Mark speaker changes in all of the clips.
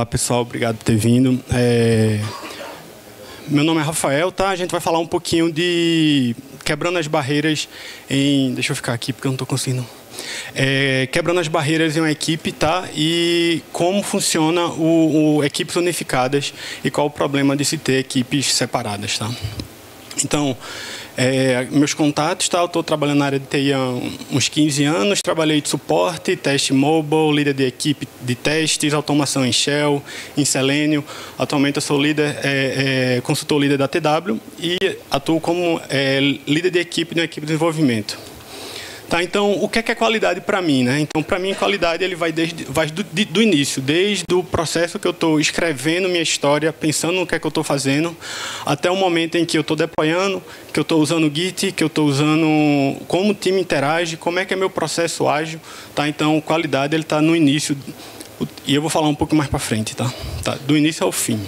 Speaker 1: Olá, pessoal. Obrigado por ter vindo. É... Meu nome é Rafael, tá? A gente vai falar um pouquinho de quebrando as barreiras em... Deixa eu ficar aqui porque eu não estou conseguindo. É... Quebrando as barreiras em uma equipe, tá? E como funciona o, o equipes unificadas e qual o problema de se ter equipes separadas, tá? Então, é, meus contatos, tá? estou trabalhando na área de TI há uns 15 anos, trabalhei de suporte, teste mobile, líder de equipe de testes, automação em Shell, em Selenium. Atualmente eu sou líder, é, é, consultor líder da TW e atuo como é, líder de equipe de uma equipe de desenvolvimento. Tá, então, o que é, que é qualidade para mim? Né? Então, para mim, qualidade ele vai, desde, vai do, de, do início, desde o processo que eu estou escrevendo minha história, pensando no que é que eu estou fazendo, até o momento em que eu estou deployando, que eu estou usando o Git, que eu estou usando como o time interage, como é que é meu processo ágil. Tá? Então, qualidade ele está no início, e eu vou falar um pouco mais para frente, tá? tá? Do início ao fim.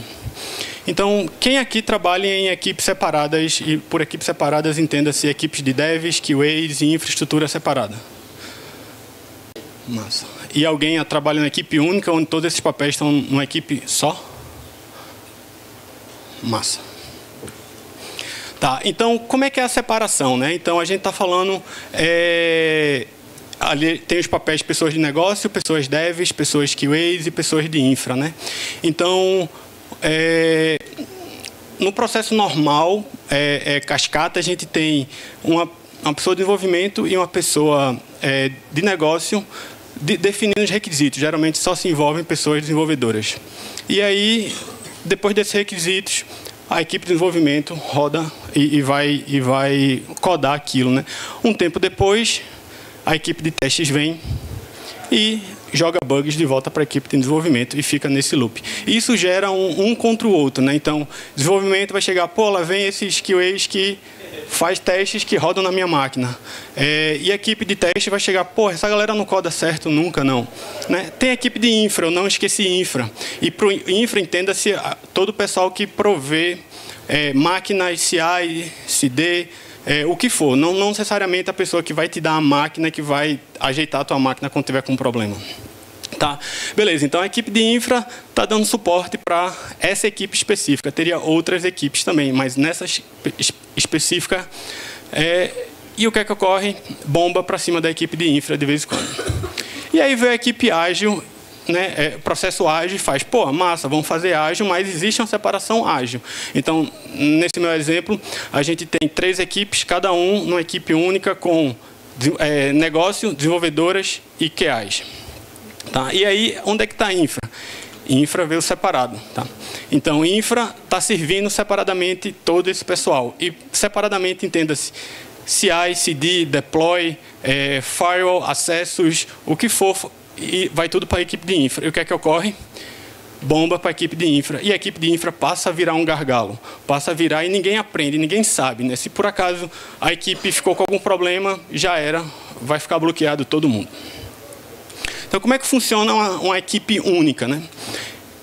Speaker 1: Então, quem aqui trabalha em equipes separadas, e por equipes separadas entenda-se equipes de devs, QAs e infraestrutura separada? Massa. E alguém trabalha em equipe única, onde todos esses papéis estão numa equipe só? Massa. Tá, então, como é que é a separação? Né? Então, a gente está falando... É, ali tem os papéis de pessoas de negócio, pessoas devs, pessoas QAs e pessoas de infra. Né? Então, é, no processo normal, é, é, cascata, a gente tem uma, uma pessoa de desenvolvimento e uma pessoa é, de negócio de, definindo os requisitos. Geralmente só se envolvem pessoas desenvolvedoras. E aí, depois desses requisitos, a equipe de desenvolvimento roda e, e, vai, e vai codar aquilo. Né? Um tempo depois, a equipe de testes vem e joga bugs de volta para a equipe de desenvolvimento e fica nesse loop. Isso gera um, um, contra o outro, né? Então, desenvolvimento vai chegar, pô, lá vem esses QAs que faz testes que rodam na minha máquina. É, e a equipe de teste vai chegar, pô, essa galera não coda certo nunca, não. Né? Tem equipe de infra, eu não esqueci infra. E para infra, entenda-se todo o pessoal que provê é, máquinas CI, CD, é, o que for. Não, não, necessariamente a pessoa que vai te dar a máquina que vai ajeitar a tua máquina quando tiver com problema. Tá, beleza. Então a equipe de infra está dando suporte para essa equipe específica. Teria outras equipes também, mas nessa específica. É, e o que é que ocorre? Bomba para cima da equipe de infra de vez em quando. E aí veio a equipe ágil né, é, processo ágil faz, pô, massa, vamos fazer ágil, mas existe uma separação ágil. Então, nesse meu exemplo, a gente tem três equipes, cada um numa equipe única com é, negócio, desenvolvedoras e QAs. Tá? E aí, onde é que está a infra? Infra veio separado. Tá? Então, infra está servindo separadamente todo esse pessoal. E separadamente, entenda-se, CI, CD, deploy, é, firewall, acessos, o que for e vai tudo para a equipe de infra. E o que é que ocorre? Bomba para a equipe de infra. E a equipe de infra passa a virar um gargalo. Passa a virar e ninguém aprende, ninguém sabe. Né? Se por acaso a equipe ficou com algum problema, já era, vai ficar bloqueado todo mundo. Então, como é que funciona uma, uma equipe única? Né?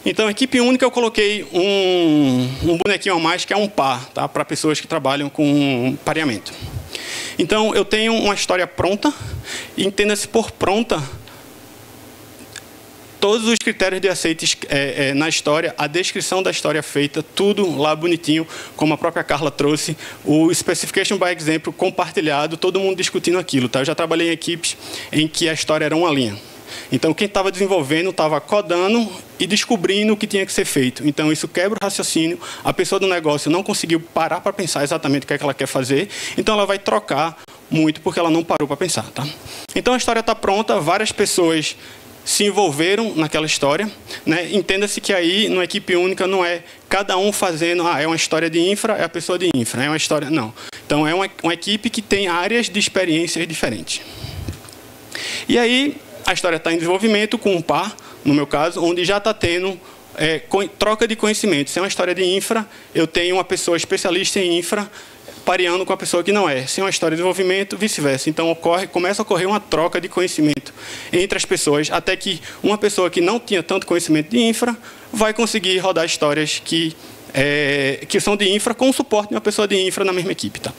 Speaker 1: Então, equipe única eu coloquei um, um bonequinho a mais que é um par, tá? para pessoas que trabalham com pareamento. Então, eu tenho uma história pronta, entenda-se por pronta todos os critérios de aceites é, é, na história, a descrição da história feita, tudo lá bonitinho, como a própria Carla trouxe, o Specification by Example compartilhado, todo mundo discutindo aquilo. Tá? Eu já trabalhei em equipes em que a história era uma linha. Então, quem estava desenvolvendo estava codando e descobrindo o que tinha que ser feito. Então, isso quebra o raciocínio. A pessoa do negócio não conseguiu parar para pensar exatamente o que, é que ela quer fazer. Então, ela vai trocar muito porque ela não parou para pensar. Tá? Então, a história está pronta. Várias pessoas se envolveram naquela história. Né? Entenda-se que aí, numa equipe única, não é cada um fazendo, ah, é uma história de infra, é a pessoa de infra, é uma história. Não. Então, é uma, uma equipe que tem áreas de experiências diferentes. E aí, a história está em desenvolvimento com um par, no meu caso, onde já está tendo é, troca de conhecimento. Se é uma história de infra, eu tenho uma pessoa especialista em infra pareando com a pessoa que não é. Se é uma história de desenvolvimento, vice-versa. Então ocorre, começa a ocorrer uma troca de conhecimento entre as pessoas, até que uma pessoa que não tinha tanto conhecimento de infra vai conseguir rodar histórias que, é, que são de infra com o suporte de uma pessoa de infra na mesma equipe. Tá?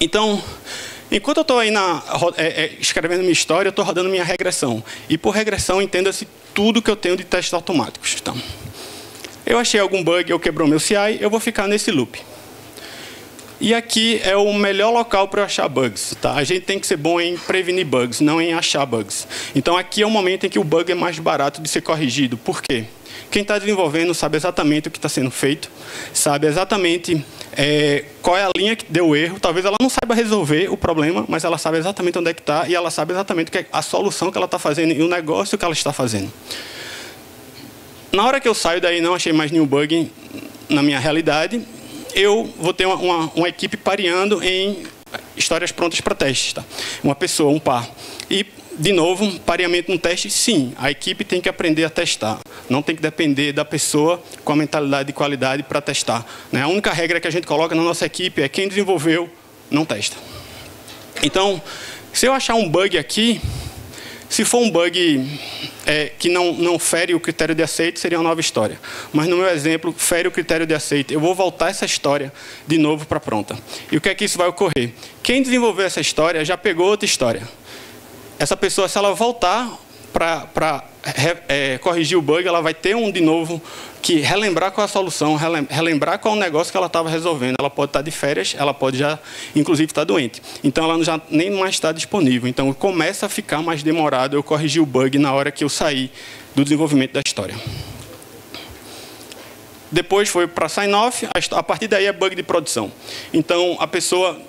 Speaker 1: Então, Enquanto eu estou aí na, é, é, escrevendo minha história, eu estou rodando minha regressão. E por regressão, entenda-se tudo que eu tenho de testes automáticos. Então, eu achei algum bug, eu quebrou meu CI, eu vou ficar nesse loop. E aqui é o melhor local para eu achar bugs. Tá? A gente tem que ser bom em prevenir bugs, não em achar bugs. Então aqui é o momento em que o bug é mais barato de ser corrigido. Por quê? Quem está desenvolvendo sabe exatamente o que está sendo feito, sabe exatamente é, qual é a linha que deu erro. Talvez ela não saiba resolver o problema, mas ela sabe exatamente onde é que está e ela sabe exatamente é a solução que ela está fazendo e o negócio que ela está fazendo. Na hora que eu saio daí, não achei mais nenhum bug na minha realidade, eu vou ter uma, uma, uma equipe pareando em histórias prontas para teste. Tá? Uma pessoa, um par. E de novo, pareamento no teste, sim, a equipe tem que aprender a testar. Não tem que depender da pessoa com a mentalidade de qualidade para testar. Né? A única regra que a gente coloca na nossa equipe é quem desenvolveu, não testa. Então, se eu achar um bug aqui, se for um bug é, que não, não fere o critério de aceite, seria uma nova história. Mas no meu exemplo, fere o critério de aceite. Eu vou voltar essa história de novo para pronta. E o que é que isso vai ocorrer? Quem desenvolveu essa história já pegou outra história essa pessoa, se ela voltar para é, corrigir o bug, ela vai ter um de novo que relembrar qual é a solução, relembrar qual é o negócio que ela estava resolvendo. Ela pode estar de férias, ela pode já, inclusive, estar doente. Então, ela já nem mais está disponível. Então, começa a ficar mais demorado eu corrigir o bug na hora que eu sair do desenvolvimento da história. Depois foi para sign-off, a partir daí é bug de produção. Então, a pessoa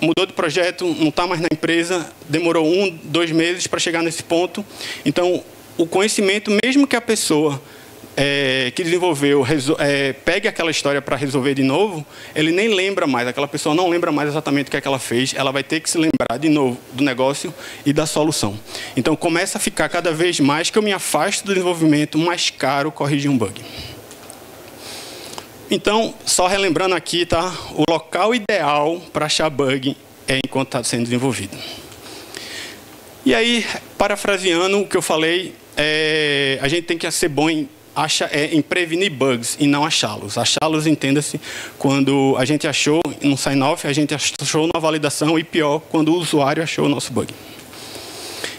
Speaker 1: mudou de projeto, não está mais na empresa, demorou um, dois meses para chegar nesse ponto. Então, o conhecimento, mesmo que a pessoa é, que desenvolveu é, pegue aquela história para resolver de novo, ele nem lembra mais, aquela pessoa não lembra mais exatamente o que, é que ela fez, ela vai ter que se lembrar de novo do negócio e da solução. Então, começa a ficar cada vez mais que eu me afasto do desenvolvimento, mais caro corrigir um bug. Então, só relembrando aqui, tá? O local ideal para achar bug é enquanto está sendo desenvolvido. E aí, parafraseando o que eu falei, é, a gente tem que ser bom em, é, em prevenir bugs e não achá-los. Achá-los, entenda-se, quando a gente achou no sign-off, a gente achou na validação e pior, quando o usuário achou o nosso bug.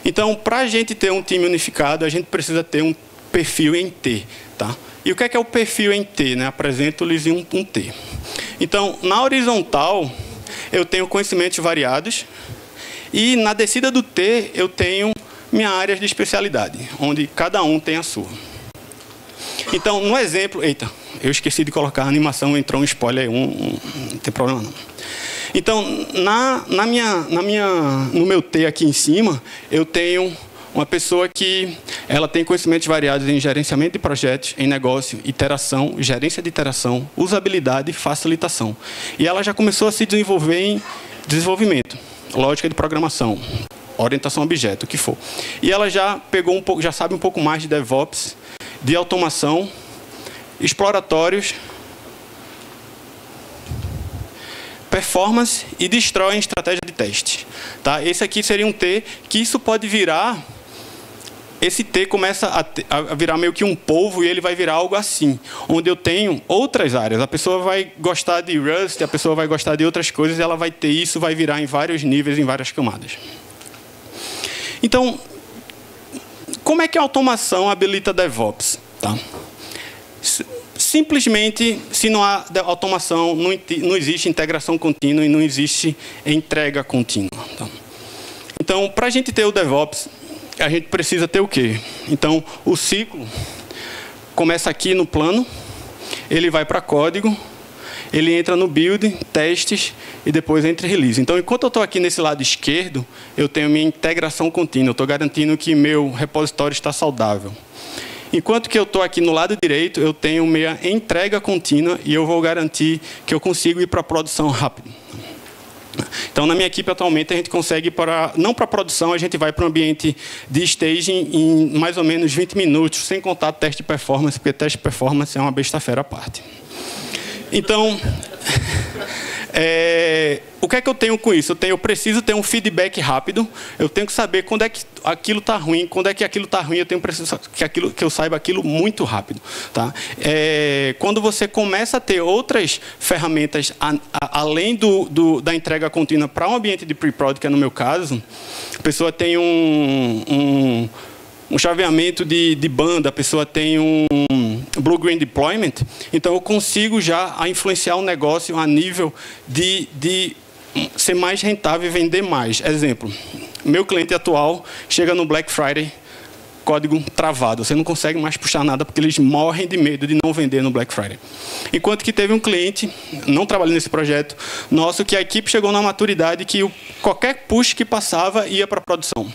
Speaker 1: Então, para a gente ter um time unificado, a gente precisa ter um perfil em T. Tá? E o que é, que é o perfil em T? Né? Apresento-lhes um, um T. Então, na horizontal, eu tenho conhecimentos variados. E na descida do T, eu tenho minha área de especialidade, onde cada um tem a sua. Então, no exemplo... Eita, eu esqueci de colocar a animação, entrou um spoiler, um, um, não tem problema não. Então, na, na minha, na minha, no meu T aqui em cima, eu tenho uma pessoa que ela tem conhecimentos variados em gerenciamento de projetos, em negócio, iteração, gerência de iteração, usabilidade e facilitação. E ela já começou a se desenvolver em desenvolvimento, lógica de programação, orientação a objeto, o que for. E ela já pegou um pouco, já sabe um pouco mais de DevOps, de automação, exploratórios, performance e destrói estratégia de teste. Tá? Esse aqui seria um T que isso pode virar esse T começa a, a, virar meio que um polvo e ele vai virar algo assim, onde eu tenho outras áreas. A pessoa vai gostar de Rust, a pessoa vai gostar de outras coisas, ela vai ter isso, vai virar em vários níveis, em várias camadas. Então, como é que a automação habilita DevOps? Tá? Simplesmente, se não há automação, não, não existe integração contínua e não existe entrega contínua. Tá? Então, para a gente ter o DevOps, a gente precisa ter o quê? Então, o ciclo começa aqui no plano, ele vai para código, ele entra no build, testes e depois entra release. Então, enquanto eu estou aqui nesse lado esquerdo, eu tenho minha integração contínua, eu estou garantindo que meu repositório está saudável. Enquanto que eu estou aqui no lado direito, eu tenho minha entrega contínua e eu vou garantir que eu consigo ir para a produção rápido. Então, na minha equipe, atualmente, a gente consegue, para, não para produção, a gente vai para um ambiente de staging em mais ou menos 20 minutos, sem contar teste de performance, porque teste de performance é uma besta fera à parte. Então, É, o que é que eu tenho com isso? Eu, tenho, eu preciso ter um feedback rápido. Eu tenho que saber quando é que aquilo está ruim, quando é que aquilo está ruim. Eu tenho preciso que aquilo que eu saiba aquilo muito rápido, tá? É, quando você começa a ter outras ferramentas a, a, além do, do, da entrega contínua para um ambiente de pre-prod, que é no meu caso, a pessoa tem um, um um chaveamento de, de banda, a pessoa tem um Blue Green Deployment, então eu consigo já influenciar o negócio a nível de, de ser mais rentável e vender mais. Exemplo, meu cliente atual chega no Black Friday, código travado. Você não consegue mais puxar nada porque eles morrem de medo de não vender no Black Friday. Enquanto que teve um cliente, não trabalhando nesse projeto, nosso, que a equipe chegou na maturidade que qualquer push que passava ia para a produção.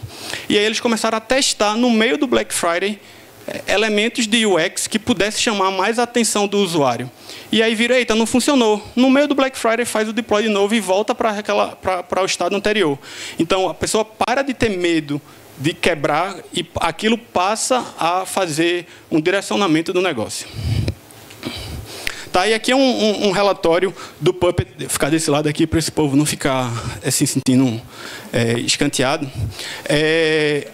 Speaker 1: E aí eles começaram a testar no meio do Black Friday eh, elementos de UX que pudesse chamar mais a atenção do usuário. E aí vira, eita, não funcionou. No meio do Black Friday faz o deploy de novo e volta para o estado anterior. Então a pessoa para de ter medo de quebrar e aquilo passa a fazer um direcionamento do negócio. Tá, e aqui é um, um, um relatório do Puppet, ficar desse lado aqui para esse povo não ficar assim, sentindo é, escanteado. É,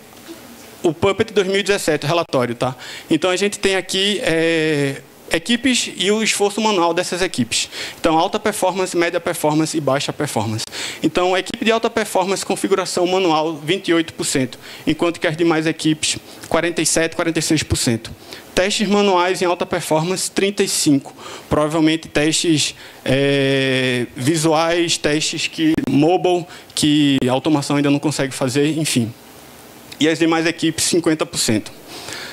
Speaker 1: o Puppet 2017, relatório, tá? Então a gente tem aqui é, equipes e o esforço manual dessas equipes. Então, alta performance, média performance e baixa performance. Então, a equipe de alta performance, configuração manual, 28%, enquanto que as demais equipes, 47%, 46%. Testes manuais em alta performance, 35%. Provavelmente testes é, visuais, testes que mobile, que a automação ainda não consegue fazer, enfim. E as demais equipes, 50%.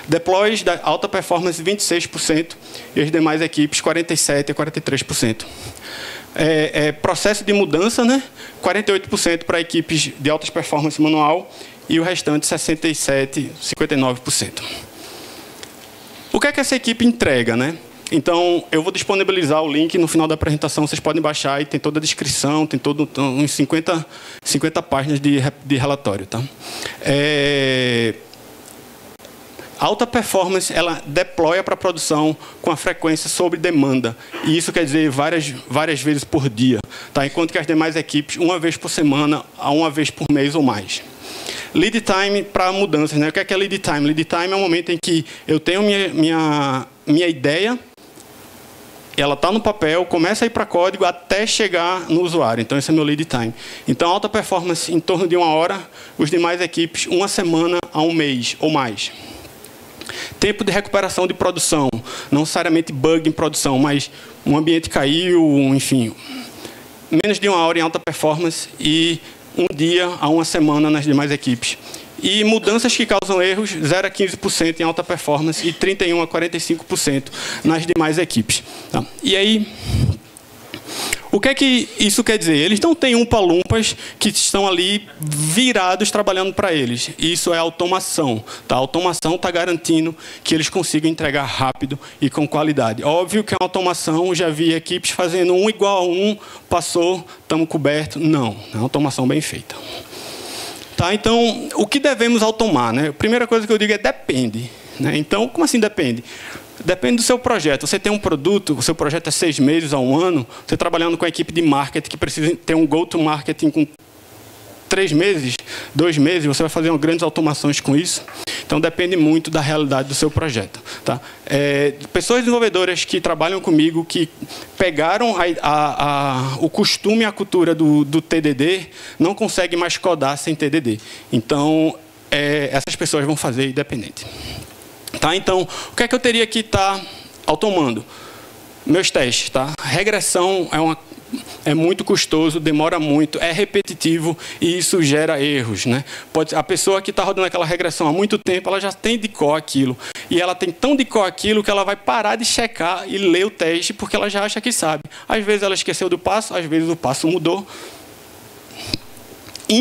Speaker 1: Deploys da alta performance 26% e as demais equipes 47% a 43%. É, é, processo de mudança, né? 48% para equipes de altas performance manual e o restante 67%, 59%. O que é que essa equipe entrega, né? Então, eu vou disponibilizar o link no final da apresentação, vocês podem baixar e tem toda a descrição, tem todo uns 50, 50 páginas de, de relatório. Tá? É, alta performance ela deploya para a produção com a frequência sobre demanda. E isso quer dizer várias, várias vezes por dia. Tá? Enquanto que as demais equipes, uma vez por semana a uma vez por mês ou mais. Lead time para mudanças. Né? O que é, que é lead time? Lead time é o momento em que eu tenho minha, minha, minha ideia, ela está no papel, começa a ir para código até chegar no usuário. Então, esse é meu lead time. Então, alta performance em torno de uma hora, os demais equipes, uma semana a um mês ou mais. Tempo de recuperação de produção, não necessariamente bug em produção, mas um ambiente caiu, enfim. Menos de uma hora em alta performance e um dia a uma semana nas demais equipes. E mudanças que causam erros, 0 a 15% em alta performance e 31 a 45% nas demais equipes. Tá? E aí, o que é que isso quer dizer? Eles não têm umpa-lumpas que estão ali virados trabalhando para eles. Isso é automação. Tá? A automação está garantindo que eles consigam entregar rápido e com qualidade. Óbvio que a automação, já vi equipes fazendo um igual a um, passou, estamos cobertos. Não, é uma automação bem feita. Tá, então, o que devemos automar? Né? A primeira coisa que eu digo é depende. Né? Então, como assim depende? Depende do seu projeto. Você tem um produto, o seu projeto é seis meses a um ano, você trabalhando com a equipe de marketing que precisa ter um go-to-marketing com três meses, dois meses, você vai fazer grandes automações com isso. Então depende muito da realidade do seu projeto. Tá? É, pessoas desenvolvedoras que trabalham comigo, que pegaram a, a, a, o costume e a cultura do, do, TDD, não conseguem mais codar sem TDD. Então é, essas pessoas vão fazer independente. Tá? Então, o que é que eu teria que estar tá automando? Meus testes. Tá? Regressão é, uma, é muito custoso, demora muito, é repetitivo e isso gera erros. Né? Pode, a pessoa que está rodando aquela regressão há muito tempo, ela já tem de cor aquilo. E ela tem tão de cor aquilo que ela vai parar de checar e ler o teste porque ela já acha que sabe. Às vezes ela esqueceu do passo, às vezes o passo mudou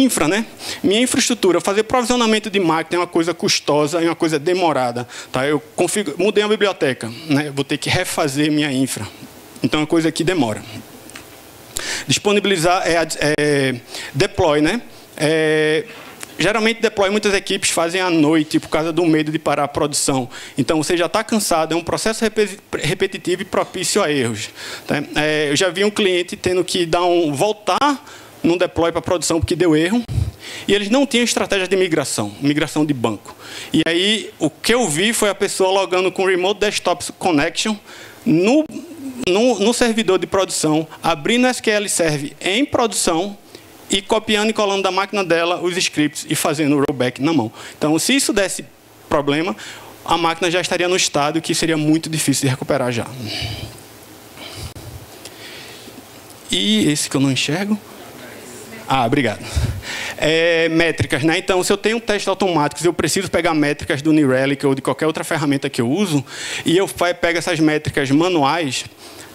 Speaker 1: infra, né? Minha infraestrutura, fazer provisionamento de máquina é uma coisa custosa, é uma coisa demorada. Tá? Eu configuro, mudei a biblioteca, né? vou ter que refazer minha infra. Então é uma coisa que demora. Disponibilizar é, é deploy, né? É, geralmente deploy muitas equipes fazem à noite por causa do medo de parar a produção. Então você já está cansado, é um processo repetitivo e propício a erros. Tá? É, eu já vi um cliente tendo que dar um voltar num deploy para produção porque deu erro e eles não tinham estratégia de migração, migração de banco. E aí o que eu vi foi a pessoa logando com Remote Desktop Connection no, no, no servidor de produção, abrindo SQL Server em produção e copiando e colando da máquina dela os scripts e fazendo o rollback na mão. Então, se isso desse problema, a máquina já estaria no estado que seria muito difícil de recuperar já. E esse que eu não enxergo. Ah, obrigado. É, métricas, né? Então, se eu tenho testes automáticos, eu preciso pegar métricas do New Relic ou de qualquer outra ferramenta que eu uso, e eu pego essas métricas manuais,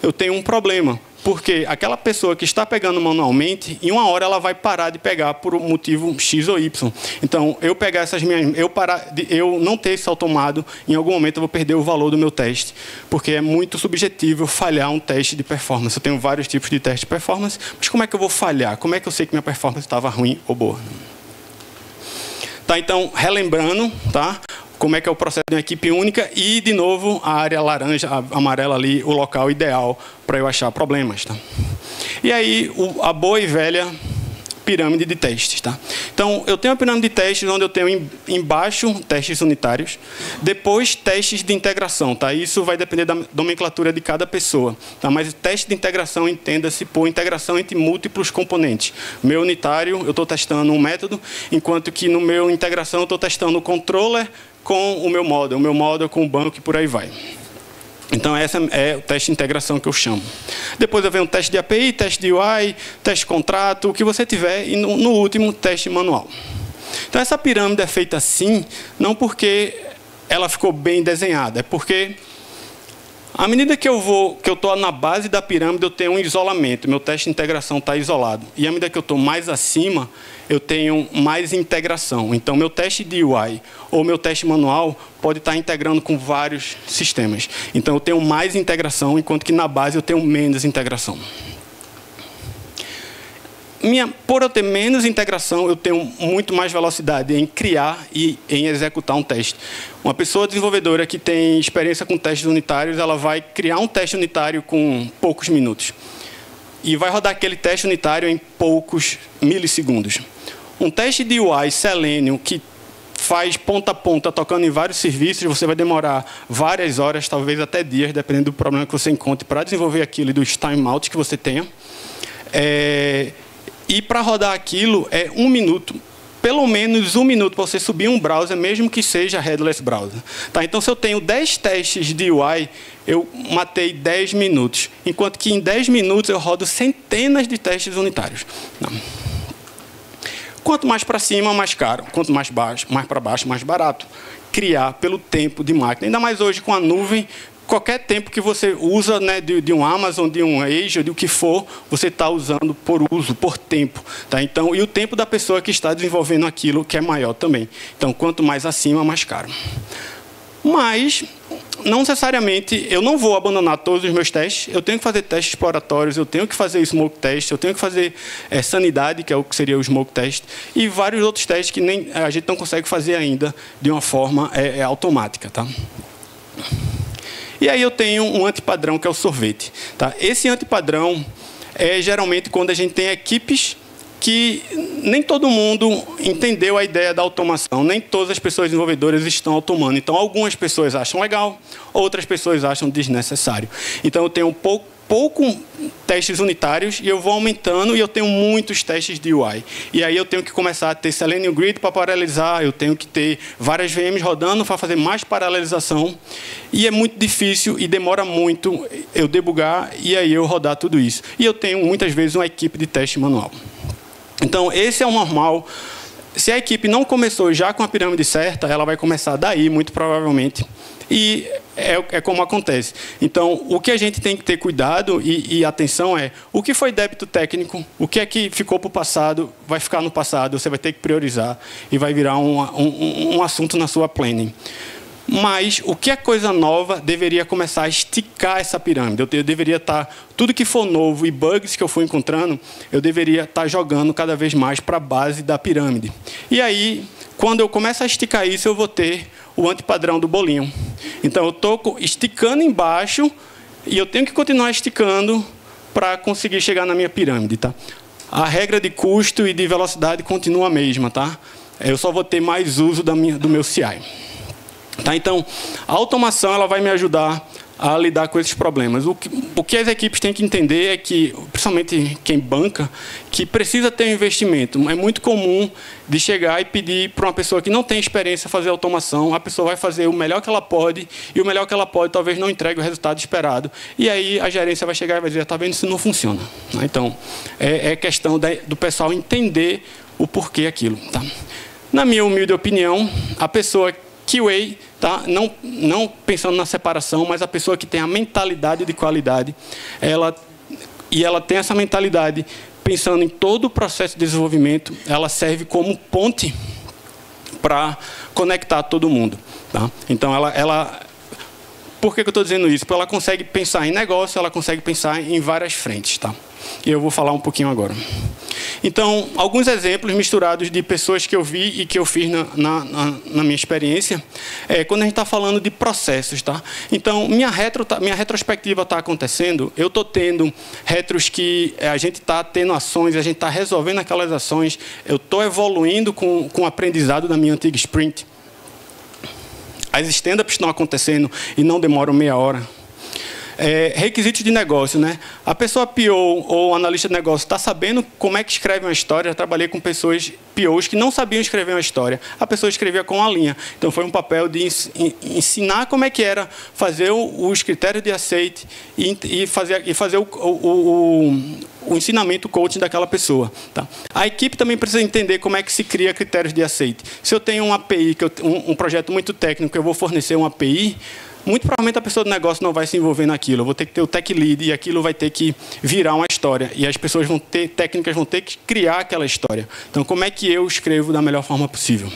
Speaker 1: eu tenho um problema. Porque aquela pessoa que está pegando manualmente, em uma hora ela vai parar de pegar por um motivo X ou Y. Então, eu pegar essas minhas. Eu, parar eu não ter isso automado, em algum momento eu vou perder o valor do meu teste. Porque é muito subjetivo falhar um teste de performance. Eu tenho vários tipos de teste de performance, mas como é que eu vou falhar? Como é que eu sei que minha performance estava ruim ou boa? Tá, então, relembrando, tá? Como é que é o processo de uma equipe única e, de novo, a área laranja, a amarela ali, o local ideal para eu achar problemas. Tá? E aí, o, a boa e velha pirâmide de testes. Tá? Então, eu tenho a pirâmide de testes onde eu tenho embaixo testes unitários, depois testes de integração. Tá? Isso vai depender da nomenclatura de cada pessoa. Tá? Mas teste de integração entenda-se por integração entre múltiplos componentes. Meu unitário, eu estou testando um método, enquanto que no meu integração eu estou testando o controller com o meu model, o meu model com o banco e por aí vai. Então, essa é o teste de integração que eu chamo. Depois eu venho um teste de API, teste de UI, teste de contrato, o que você tiver, e no, no último, teste manual. Então, essa pirâmide é feita assim, não porque ela ficou bem desenhada, é porque à medida que eu vou, que eu estou na base da pirâmide, eu tenho um isolamento. Meu teste de integração está isolado. E à medida que eu estou mais acima, eu tenho mais integração. Então, meu teste de UI ou meu teste manual pode estar integrando com vários sistemas. Então, eu tenho mais integração, enquanto que na base eu tenho menos integração minha, por eu ter menos integração, eu tenho muito mais velocidade em criar e em executar um teste. Uma pessoa desenvolvedora que tem experiência com testes unitários, ela vai criar um teste unitário com poucos minutos. E vai rodar aquele teste unitário em poucos milissegundos. Um teste de UI Selenium que faz ponta a ponta, tocando em vários serviços, você vai demorar várias horas, talvez até dias, dependendo do problema que você encontre, para desenvolver aquilo e dos timeouts que você tenha. É, e para rodar aquilo é um minuto. Pelo menos um minuto para você subir um browser, mesmo que seja headless browser. Tá? Então, se eu tenho 10 testes de UI, eu matei 10 minutos. Enquanto que em 10 minutos eu rodo centenas de testes unitários. Não. Quanto mais para cima, mais caro. Quanto mais baixo, mais para baixo, mais barato. Criar pelo tempo de máquina. Ainda mais hoje com a nuvem, qualquer tempo que você usa né, de, de, um Amazon, de um Azure, de o que for, você está usando por uso, por tempo. Tá? Então, e o tempo da pessoa que está desenvolvendo aquilo que é maior também. Então, quanto mais acima, mais caro. Mas, não necessariamente, eu não vou abandonar todos os meus testes. Eu tenho que fazer testes exploratórios, eu tenho que fazer smoke test, eu tenho que fazer é, sanidade, que é o que seria o smoke test, e vários outros testes que nem a gente não consegue fazer ainda de uma forma é, é automática. Tá? E aí eu tenho um antipadrão que é o sorvete. Tá? Esse antipadrão é geralmente quando a gente tem equipes que nem todo mundo entendeu a ideia da automação, nem todas as pessoas desenvolvedoras estão automando. Então, algumas pessoas acham legal, outras pessoas acham desnecessário. Então, eu tenho um pouco pouco testes unitários e eu vou aumentando e eu tenho muitos testes de UI. E aí eu tenho que começar a ter Selenium Grid para paralelizar, eu tenho que ter várias VMs rodando para fazer mais paralelização. E é muito difícil e demora muito eu debugar e aí eu rodar tudo isso. E eu tenho muitas vezes uma equipe de teste manual. Então, esse é o normal. Se a equipe não começou já com a pirâmide certa, ela vai começar daí, muito provavelmente. E é, é, como acontece. Então, o que a gente tem que ter cuidado e, e, atenção é o que foi débito técnico, o que é que ficou para o passado, vai ficar no passado, você vai ter que priorizar e vai virar um, um, um assunto na sua planning. Mas o que é coisa nova deveria começar a esticar essa pirâmide. Eu, eu deveria estar. Tá, tudo que for novo e bugs que eu for encontrando, eu deveria estar tá jogando cada vez mais para a base da pirâmide. E aí, quando eu começo a esticar isso, eu vou ter o antipadrão do bolinho. Então, eu estou esticando embaixo e eu tenho que continuar esticando para conseguir chegar na minha pirâmide. Tá? A regra de custo e de velocidade continua a mesma. Tá? Eu só vou ter mais uso da minha, do meu CI. Tá? Então, a automação ela vai me ajudar a lidar com esses problemas. O que, o que, as equipes têm que entender é que, principalmente quem banca, que precisa ter um investimento. É muito comum de chegar e pedir para uma pessoa que não tem experiência fazer automação, a pessoa vai fazer o melhor que ela pode e o melhor que ela pode talvez não entregue o resultado esperado. E aí a gerência vai chegar e vai dizer, está vendo, isso não funciona. Né? Então, é, é questão do pessoal entender o porquê aquilo. Tá? Na minha humilde opinião, a pessoa QA, tá? não, não pensando na separação, mas a pessoa que tem a mentalidade de qualidade, ela, e ela tem essa mentalidade pensando em todo o processo de desenvolvimento, ela serve como ponte para conectar todo mundo. Tá? Então, ela, ela, por que, eu estou dizendo isso? Porque ela consegue pensar em negócio, ela consegue pensar em várias frentes. Tá? E eu vou falar um pouquinho agora. Então, alguns exemplos misturados de pessoas que eu vi e que eu fiz na, na, na minha experiência, é, quando a gente está falando de processos. Tá? Então, minha, retro, tá, minha retrospectiva está acontecendo, eu estou tendo retros que a gente está tendo ações, a gente está resolvendo aquelas ações, eu estou evoluindo com, com o aprendizado da minha antiga sprint. As stand-ups estão acontecendo e não demoram meia hora é, requisitos de negócio, né? A pessoa PO ou analista de negócio está sabendo como é que escreve uma história. Eu trabalhei com pessoas POs que não sabiam escrever uma história. A pessoa escrevia com a linha. Então foi um papel de ensinar como é que era fazer os critérios de aceite e, fazer, e fazer o, o, o, o ensinamento, coaching daquela pessoa. Tá? A equipe também precisa entender como é que se cria critérios de aceite. Se eu tenho uma API, que eu, um, um projeto muito técnico, eu vou fornecer uma API, muito provavelmente a pessoa do negócio não vai se envolver naquilo. Eu vou ter que ter o tech lead e aquilo vai ter que virar uma história. E as pessoas vão ter, técnicas vão ter que criar aquela história. Então, como é que eu escrevo da melhor forma possível?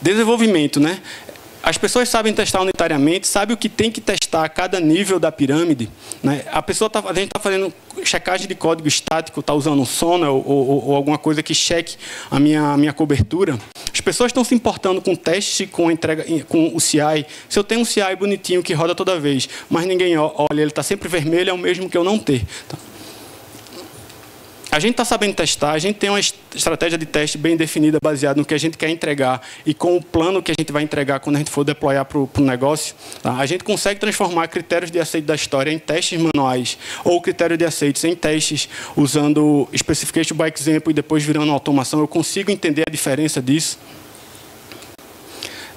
Speaker 1: Desenvolvimento, né? As pessoas sabem testar unitariamente, sabem o que tem que testar a cada nível da pirâmide. Né? A pessoa tá, a gente está fazendo checagem de código estático, está usando um Sonar ou, ou, ou, alguma coisa que cheque a minha, a minha cobertura. As pessoas estão se importando com teste, com entrega, com o CI. Se eu tenho um CI bonitinho que roda toda vez, mas ninguém olha, ele está sempre vermelho, é o mesmo que eu não ter. Tá? A gente está sabendo testar, a gente tem uma estratégia de teste bem definida, baseada no que a gente quer entregar e com o plano que a gente vai entregar quando a gente for deployar para o negócio. Tá? A gente consegue transformar critérios de aceito da história em testes manuais ou critérios de aceitos em testes usando Specification by Example e depois virando automação. Eu consigo entender a diferença disso.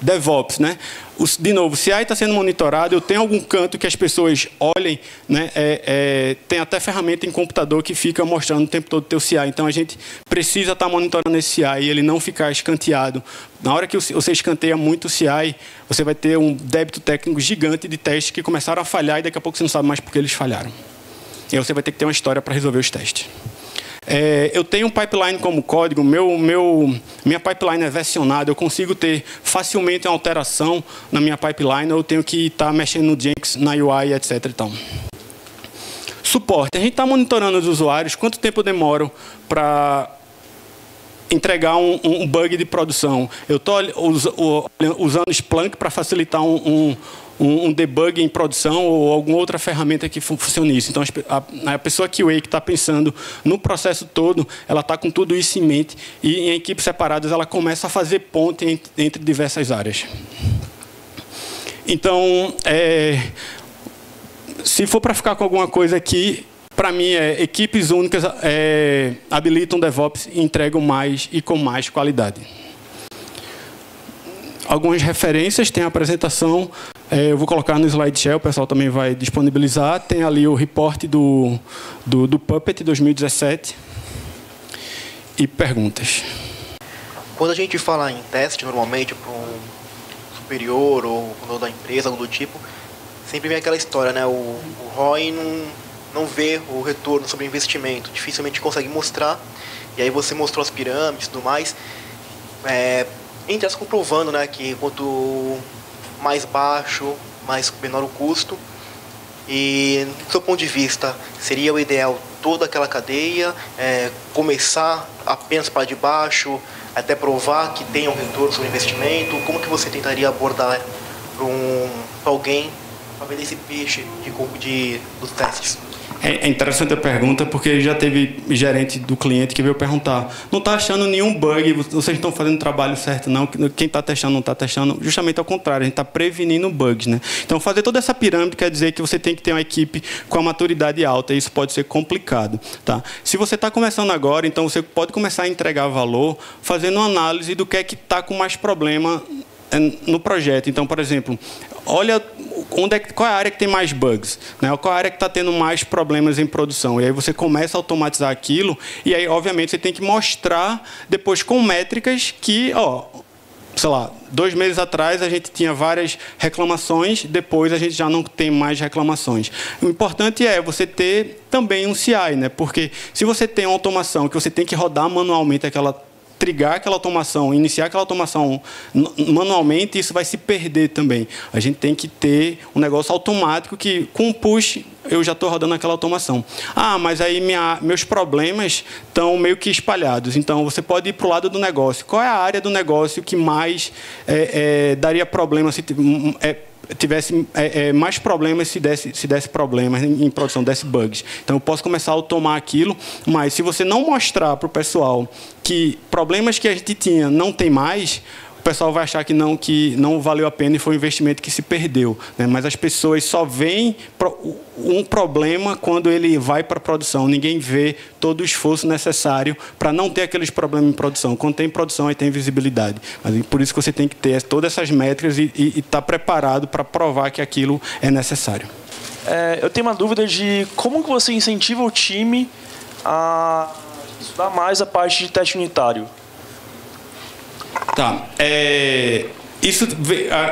Speaker 1: DevOps, né? de novo, se CI está sendo monitorado, eu tenho algum canto que as pessoas olhem, né? É, é, tem até ferramenta em computador que fica mostrando o tempo todo o teu CI. Então a gente precisa estar tá monitorando esse CI e ele não ficar escanteado. Na hora que você escanteia muito o CI, você vai ter um débito técnico gigante de testes que começaram a falhar e daqui a pouco você não sabe mais por que eles falharam. E aí você vai ter que ter uma história para resolver os testes. É, eu tenho um pipeline como código, meu, meu, minha pipeline é versionada, eu consigo ter facilmente uma alteração na minha pipeline, eu tenho que estar tá mexendo no Jenkins, na UI, etc. Então. Suporte. A gente está monitorando os usuários, quanto tempo demoro para entregar um, um, bug de produção. Eu estou usando Splunk para facilitar um, um um, um debug em produção ou alguma outra ferramenta que funcione isso. Então, a, a pessoa QA que está pensando no processo todo, ela está com tudo isso em mente e em equipes separadas ela começa a fazer ponte entre, entre diversas áreas. Então, é, se for para ficar com alguma coisa aqui, para mim, é, equipes únicas é, habilitam DevOps e entregam mais e com mais qualidade. Algumas referências, tem a apresentação é, eu vou colocar no SlideShare, o pessoal também vai disponibilizar. Tem ali o reporte do, do, do Puppet 2017 e perguntas.
Speaker 2: Quando a gente fala em teste, normalmente, para um superior ou dono da empresa, algo do tipo, sempre vem aquela história, né? O, o ROI não, não vê o retorno sobre investimento, dificilmente consegue mostrar. E aí você mostrou as pirâmides e tudo mais. É, entre as comprovando né, que quanto mais baixo, mais menor o custo. E, do seu ponto de vista, seria o ideal toda aquela cadeia, é, começar apenas para de baixo, até provar que tem um retorno sobre investimento? Como que você tentaria abordar para um, alguém para vender esse peixe de, de, dos testes?
Speaker 1: É, é interessante a pergunta porque já teve gerente do cliente que veio perguntar: não está achando nenhum bug, vocês estão fazendo o trabalho certo, não? Quem está testando não está testando. Justamente ao contrário, a gente está prevenindo bugs. Né? Então, fazer toda essa pirâmide quer dizer que você tem que ter uma equipe com a maturidade alta e isso pode ser complicado. Tá? Se você está começando agora, então você pode começar a entregar valor fazendo uma análise do que é que está com mais problema é, no projeto. Então, por exemplo, olha onde é, qual é a área que tem mais bugs, né? qual é a área que está tendo mais problemas em produção. E aí você começa a automatizar aquilo, e aí, obviamente, você tem que mostrar depois com métricas que, ó, sei lá, dois meses atrás a gente tinha várias reclamações, depois a gente já não tem mais reclamações. O importante é você ter também um CI, né? Porque se você tem uma automação que você tem que rodar manualmente aquela trigar aquela automação, iniciar aquela automação manualmente, isso vai se perder também. A gente tem que ter um negócio automático que, com push, eu já estou rodando aquela automação. Ah, mas aí minha, meus problemas estão meio que espalhados. Então, você pode ir para o lado do negócio. Qual é a área do negócio que mais é, é, daria problema se é, tivesse é, é, mais problemas se desse, se desse problemas em, em, produção, desse bugs. Então, eu posso começar a automar aquilo, mas se você não mostrar para o pessoal que problemas que a gente tinha não tem mais, pessoal vai achar que não, que não valeu a pena e foi um investimento que se perdeu. Né? Mas as pessoas só veem um problema quando ele vai para a produção. Ninguém vê todo o esforço necessário para não ter aqueles problemas em produção. Quando tem produção, aí tem visibilidade. Mas por isso que você tem que ter todas essas métricas e estar tá preparado para provar que aquilo é necessário.
Speaker 3: É, eu tenho uma dúvida de como que você incentiva o time a estudar mais a parte de teste unitário.
Speaker 1: Tá. É, isso,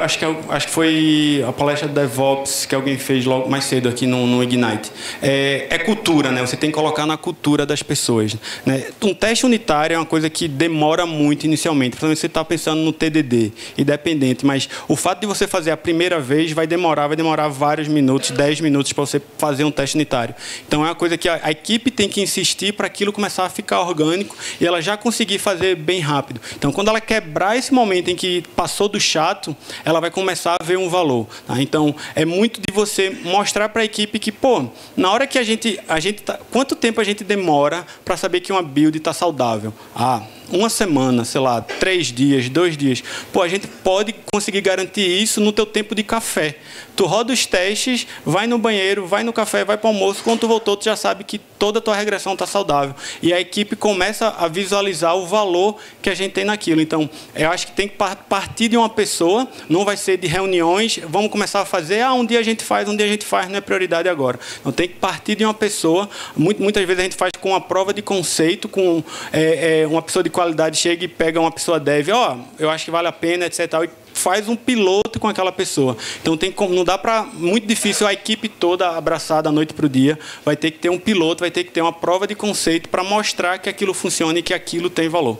Speaker 1: acho que, é acho que foi a palestra do DevOps que alguém fez logo mais cedo aqui no, no Ignite. É, é, cultura, né? Você tem que colocar na cultura das pessoas. Né? Um teste unitário é uma coisa que demora muito inicialmente. Principalmente você está pensando no TDD, independente. Mas o fato de você fazer a primeira vez vai demorar, vai demorar vários minutos, 10 minutos para você fazer um teste unitário. Então é uma coisa que a, a equipe tem que insistir para aquilo começar a ficar orgânico e ela já conseguir fazer bem rápido. Então quando ela quebrar esse momento em que passou chato, ela vai começar a ver um valor. Tá? Então, é muito de você mostrar para a equipe que, pô, na hora que a gente. A gente tá, quanto tempo a gente demora para saber que uma build está saudável? Ah, uma semana, sei lá, três dias, dois dias. Pô, a gente pode conseguir garantir isso no teu tempo de café. Tu roda os testes, vai no banheiro, vai no café, vai para o almoço. Quando tu voltou, tu já sabe que toda a tua regressão está saudável. E a equipe começa a visualizar o valor que a gente tem naquilo. Então, eu acho que tem que partir de uma pessoa, não vai ser de reuniões, vamos começar a fazer, ah, um dia a gente faz, um dia a gente faz, não é prioridade agora. Então, tem que partir de uma pessoa. Muitas vezes a gente faz com uma prova de conceito, com é, é, uma pessoa de qualidade chega e pega uma pessoa dev, ó, oh, eu acho que vale a pena, etc. E faz um piloto com aquela pessoa. Então tem como, não dá para muito difícil a equipe toda abraçar da noite para o dia. Vai ter que ter um piloto, vai ter que ter uma prova de conceito para mostrar que aquilo funciona e que aquilo tem valor.